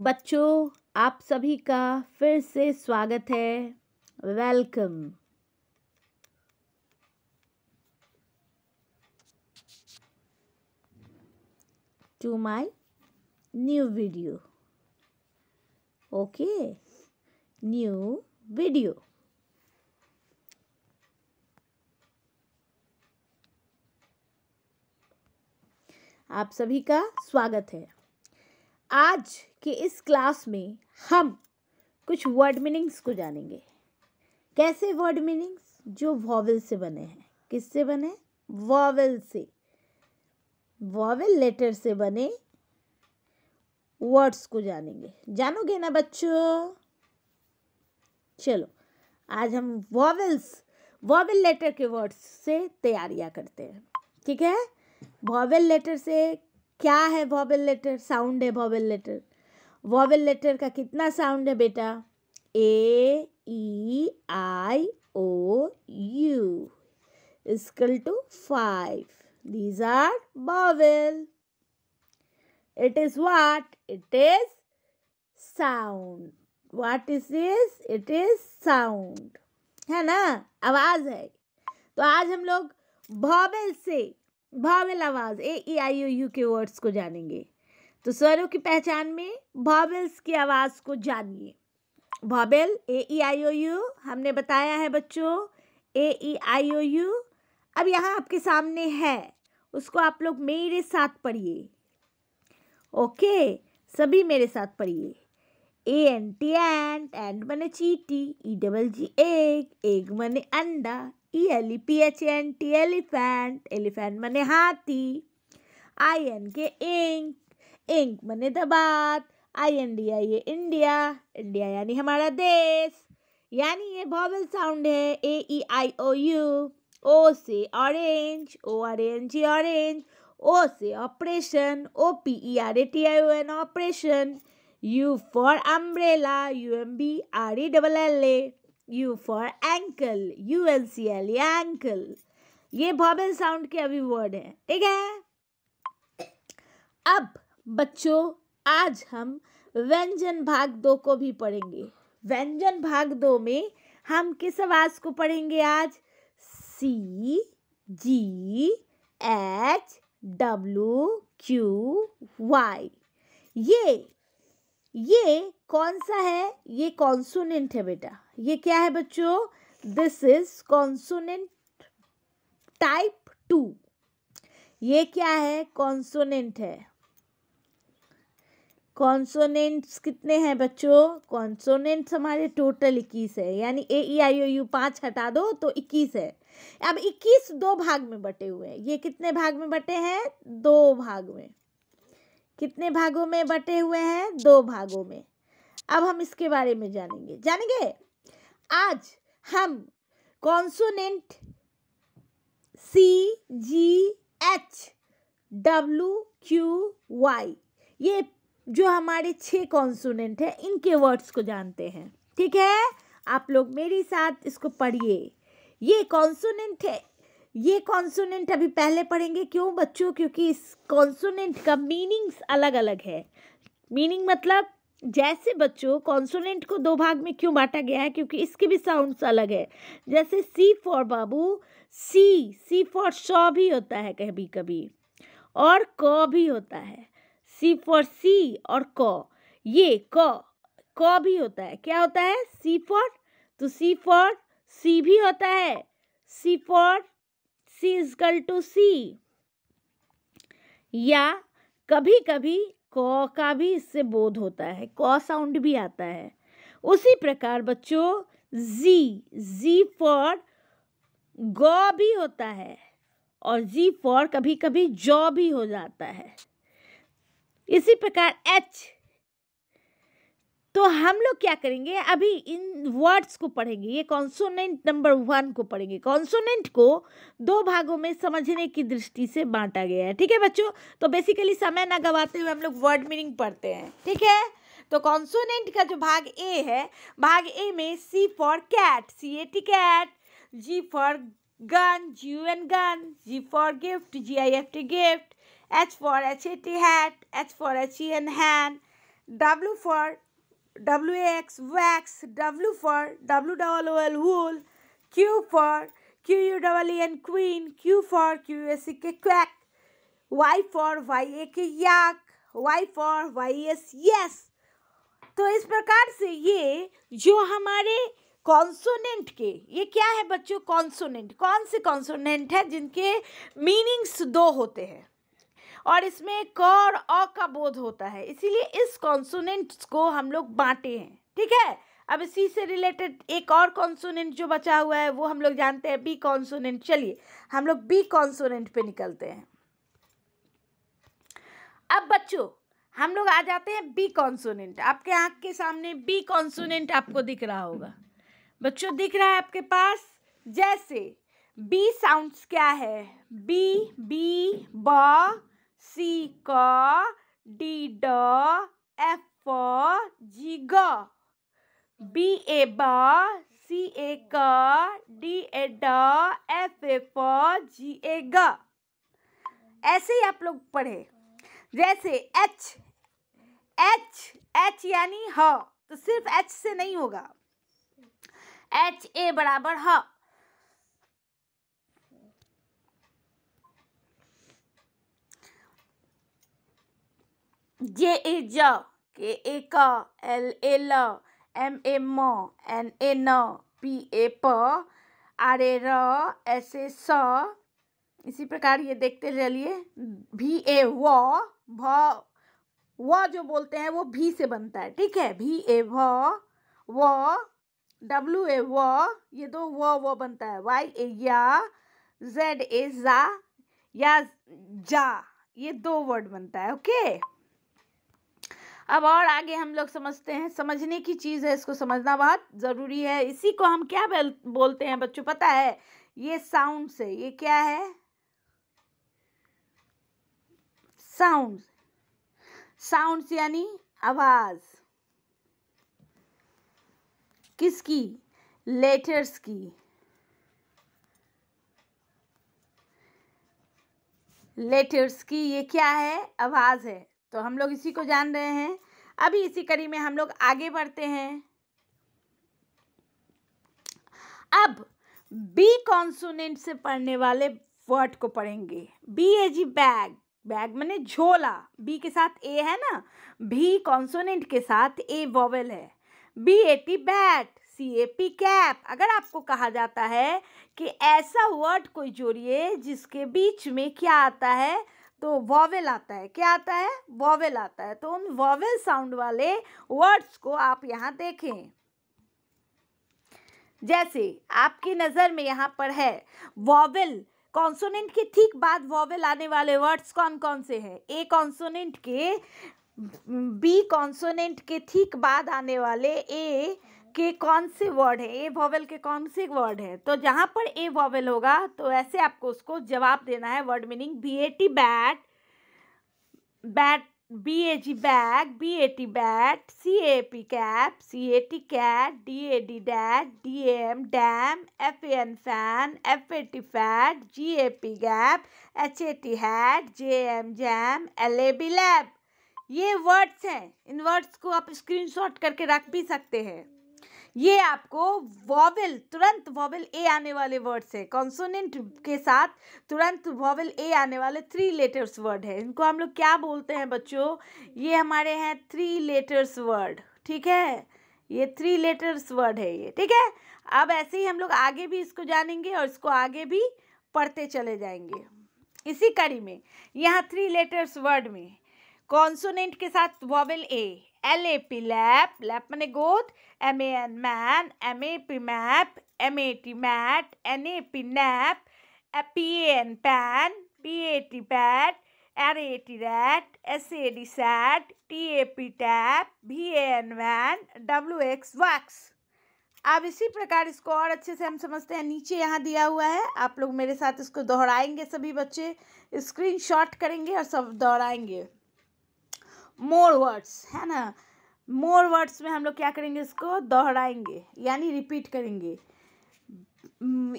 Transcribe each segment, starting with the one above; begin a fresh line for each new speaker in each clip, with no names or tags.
बच्चों, आप सभी का फिर से स्वागत है। Welcome. To my new video. Okay, new video. आप सभी का स्वागत है। आज के इस क्लास में हम कुछ वर्ड मीनिंग्स को जानेंगे। कैसे वर्ड मीनिंग्स जो वॉवल से बने हैं। किससे बने? वॉवल से। वॉवल लेटर से बने वर्ड्स को जानेंगे। जानोगे ना बच्चों? चलो, आज हम वॉवल्स वॉवल लेटर के वर्ड्स से तैयारियाँ करते हैं। ठीक है? वॉवल लेटर से क्या है वॉवल लेटर साउंड है वॉवल लेटर वॉवल लेटर का कितना साउंड है बेटा? A E I O U equal to five these are vowel it is what? It is sound. What is this? It is sound. है ना? आवाज़ है. तो आज हम लोग वॉवेल से वॉवेल आवाज़, ए ई आई, ओ, यू, के वर्ड्स को जानेंगे। तो स्वरों की पहचान में वॉवेल्स की आवाज़ को जानिए। Vowel A, E, I, O, you, हमने बताया है बच्चों, ए, ई, आई, ओ, यू, अब यहाँ आपके सामने है, उसको आप लोग मेरे साथ पढ़िए। ओके, सभी मेरे साथ पढ़िए। A, N, T ant and, मने चीटी, E, double, G egg egg मने अंडा E L E P H N T elephant elephant मने हाथी I N K ink ink मने दबात I N D I A India India यानी हमारा देश, यानी ये वॉवल साउंड है ए E I O U O से orange O R N G orange O से operation O P E R A T I O N operation U for umbrella U M B R E double L A U for ankle, U L C L ankle. ये vowel sound के अभी word है, ठीक है? अब बच्चों, आज हम व्यंजन भाग दो को भी पढ़ेंगे। व्यंजन भाग दो में हम किस आवाज़ को पढ़ेंगे आज? C, G, H W Q, Y. ये ये कौन सा है? ये कॉन्सोनेंट है बेटा। ये क्या है बच्चों? This is consonant type two ये क्या है? कॉन्सोनेंट है। कॉन्सोनेंट्स कितने हैं बच्चों? कॉन्सोनेंट्स हमारे टोटल इक्कीस है। यानी ए ई आई ओ यू पाँच हटा दो तो इक्कीस है। अब इक्कीस दो भाग में बटे हुए हैं। ये कितने भाग में बटे हैं? दो भाग में। कितने भागों में बटे हुए हैं? दो भागों में। अब हम इसके बारे में जानेंगे। जानेंगे? आज हम consonant C G H W Q Y ये जो हमारे छह कॉन्सोनेंट है, इनके वर्ड्स को जानते हैं। ठीक है? आप लोग मेरे साथ इसको पढ़िए। ये कॉन्सोनेंट है ये कॉन्सोनेंट अभी पहले पढ़ेंगे, क्यों बच्चों? क्योंकि इस कॉन्सोनेंट का मीनिंग्स अलग अलग है। मीनिंग मतलब जैसे बच्चों कॉन्सोनेंट को दो भाग में क्यों बांटा गया है? क्योंकि इसके भी साउंड्स अलग है। जैसे सी फॉर बाबू सी सी फॉर शॉ भी होता है कभी कभी और क भी होता है। सी फॉर सी और क, ये क क भी होता है। क्या होता है? सी फॉर तो सी फॉर सी भी होता है। C for C equal to C. या कभी कभी क का भी इससे बोध होता है, क साउंड भी आता है। उसी प्रकार बच्चों, जी जी फॉर ग भी होता है और जी फॉर कभी कभी जॉ भी हो जाता है। इसी प्रकार एच तो हम लोग क्या करेंगे? अभी इन वर्ड्स को पढ़ेंगे, ये कॉन्सोनेंट नंबर वन को पढ़ेंगे। कॉन्सोनेंट को दो भागों में समझने की दृष्टि से बांटा गया है। ठीक है बच्चों? तो बेसिकली समय ना गवाते हुए हम लोग वर्ड मीनिंग पढ़ते हैं। ठीक है? तो कॉन्सोनेंट का जो भाग ए है, भाग ए में C for cat C A T cat G for gun G U N gun G for gift G I F T gift H for H A T hat H for H E N hand W for W X wax W for W double O L wool Q for Q U double N queen Q for Q S C K quack Y for Y A K yak Y for Y S yes तो इस प्रकार से ये, जो हमारे consonant के, ये क्या है बच्चों? कॉन्सोनेंट कौन से कॉन्सोनेंट है जिनके मीनिंग्स दो होते हैं? और इसमें क और अ का बोध होता है। इसीलिए इस कॉन्सोनेंट्स को हम लोग बांटे हैं, ठीक है? अब इसी से रिलेटेड एक और कॉन्सोनेंट जो बचा हुआ है, वो हम लोग जानते हैं बी कॉन्सोनेंट चलिए, हम लोग बी कॉन्सोनेंट पे निकलते हैं। अब बच्चों, हम लोग आ जाते हैं बी कॉन्सोनेंट आपके आँख के सामने बी कॉन्सोनेंट आपको दिख रहा होगा। बच्चों, दिख रहा है आपके पास? जैसे बी साउंड्स क्या है? बी बी ब सी क डी ड एफ़ जी ग बी ए ब सी ए क डी ए ड एफ़ ए फ जी ए ग ऐसे ही आप लोग पढ़े। जैसे एच एच एच यानी ह तो सिर्फ़ एच से नहीं होगा। एच ए बराबर ह। जे ए ज के ए क एल ए ल एम ए म एन ए न पी ए प R A raw S A स इसी प्रकार ये देखते चलिए। भी ए व, भ, व जो बोलते हैं वो भी से बनता है, ठीक है? भी ए व व डब्ल्यू ए व, ये दो व व बनता है। वाई ए या जेड ए जा या, जा, ये दो वर्ड बनता है ओके अब और आगे हम लोग समझते हैं, समझने की चीज़ है, इसको समझना बहुत ज़रूरी है। इसी को हम क्या बोलते हैं बच्चों, पता है? ये साउंड से ये क्या है? साउंड साउंड्स यानी आवाज़। किसकी? लेटर्स की। लेटर्स की, ये क्या है? आवाज़ है। तो हम लोग इसी को जान रहे हैं। अभी इसी कड़ी में हम लोग आगे बढ़ते हैं। अब बी कॉन्सोनेंट से पढ़ने वाले वर्ड को पढ़ेंगे। B A G bag bag मैंने झोला। बी के साथ ए है ना? भी कॉन्सोनेंट के साथ ए वॉवेल है। B A T bat C A P cap अगर आपको कहा जाता है कि ऐसा वर्ड कोई जोड़िए जिसके बीच में क्या आता है तो वॉवेल आता है। क्या आता है? वॉवेल आता है। तो उन वॉवेल साउंड वाले वर्ड्स को आप यहाँ देखें। जैसे आपकी नज़र में यहाँ पर है वॉवेल कॉन्सोनेंट के ठीक बाद वॉवेल आने वाले वर्ड्स कौन कौन से हैं? ए कॉन्सोनेंट के बी कॉन्सोनेंट के ठीक बाद आने वाले ए के कौन से वर्ड है? ए वॉवेल के कौन से वर्ड है? तो जहाँ पर ए वॉवेल होगा तो ऐसे आपको उसको जवाब देना है word meaning B A T bat bat B A G bag B A T bat C A P cap C A T cat D A D dad D M dam F N fan F A T fat G A P gap H A T hat J M jam L A B lab ये words हैं। इन words को आप screenshot करके रख भी सकते हैं। ये आपको वॉवेल तुरंत वॉवेल ए आने वाले वर्ड्स है। कॉन्सोनेंट के साथ तुरंत वॉवेल ए आने वाले थ्री लेटर्स वर्ड है। इनको हम लोग क्या बोलते हैं बच्चों? ये हमारे हैं थ्री लेटर्स वर्ड ठीक है? ये थ्री लेटर्स वर्ड है ये, ठीक है? अब ऐसे ही हम लोग आगे भी इसको जानेंगे और इसको आगे भी पढ़ते चले जाएँगे। इसी कड़ी में, यहाँ थ्री लेटर्स वर्ड में कॉन्सोनेंट के साथ vowel A L A P lap lap मैंने गोद M A N man M A P map M A T mat N A P nap P A N pan P A T pat R A T rat S A D sat T A P tap V A N van W X wax अब इसी प्रकार इसको और अच्छे से हम समझते हैं। नीचे यहाँ दिया हुआ है। आप लोग मेरे साथ इसको दोहराएँगे सभी बच्चे। स्क्रीन शॉट करेंगे और सब दोहराएँगे। मोर वर्ड्स है ना? मोर वर्ड्स में हम लोग क्या करेंगे इसको? दोहराएँगे यानी रिपीट करेंगे।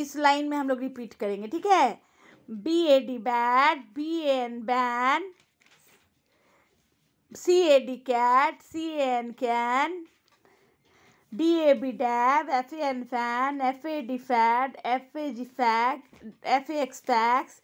इस लाइन में हम लोग रिपीट करेंगे ठीक है? B A D bat B N ban C A D cat, C A N can, D A B dab, F A N fan, F A D fad, F A G X F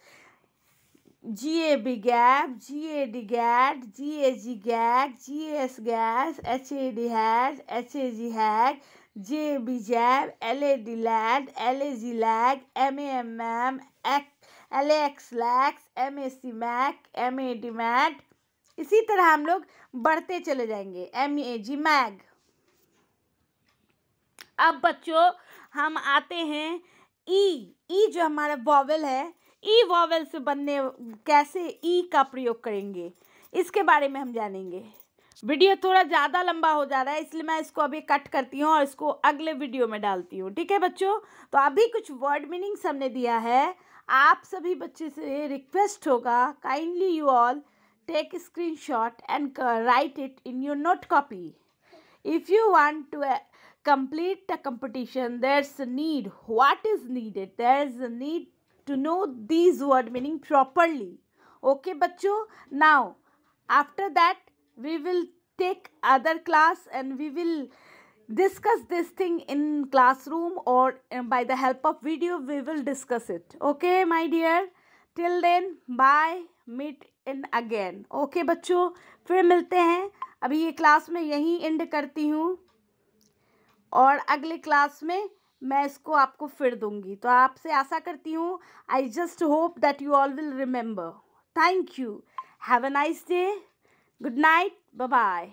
G A B gab, G A D gad, G A G gag, G A S gas, H A D has, H A G hag, J A B jab, L A D lad, L A G lag, M A M M, L A X lax, M A C mac, M A इसी तरह हम लोग बढ़ते चले जाएँगे M A ji mag अब बच्चों हम आते हैं ई e. ई e जो हमारा वॉवल है ई वॉवल से बनने कैसे ई का प्रयोग करेंगे इसके बारे में हम जानेंगे वीडियो थोड़ा ज़्यादा लंबा हो जा रहा है इसलिए मैं इसको अभी कट करती हूँ और इसको अगले वीडियो में डालती हूँ ठीक है बच्चों तो अभी कुछ वर्ड मीनिंग्स हमने दिया है आप सभी बच्चे से रिक्वेस्ट होगा kindly you all take screenshot and write it in your note copy. If you want to uh, complete the competition, there's a need. What is needed? There's a need to know these word meaning properly. Okay, bacho. Now, after that, we will take other class and we will discuss this thing in classroom or uh, by the help of video we will discuss it okay my dear till then bye meet in again okay बच्चों फिर मिलते हैं अभी ये class में यहीं and करती हूँ और अगले क्लास में मैं इसको आपको फिर दूँगी। तो आपसे आशा करती हूँ I just hope that you all will remember thank you have a nice day good night bye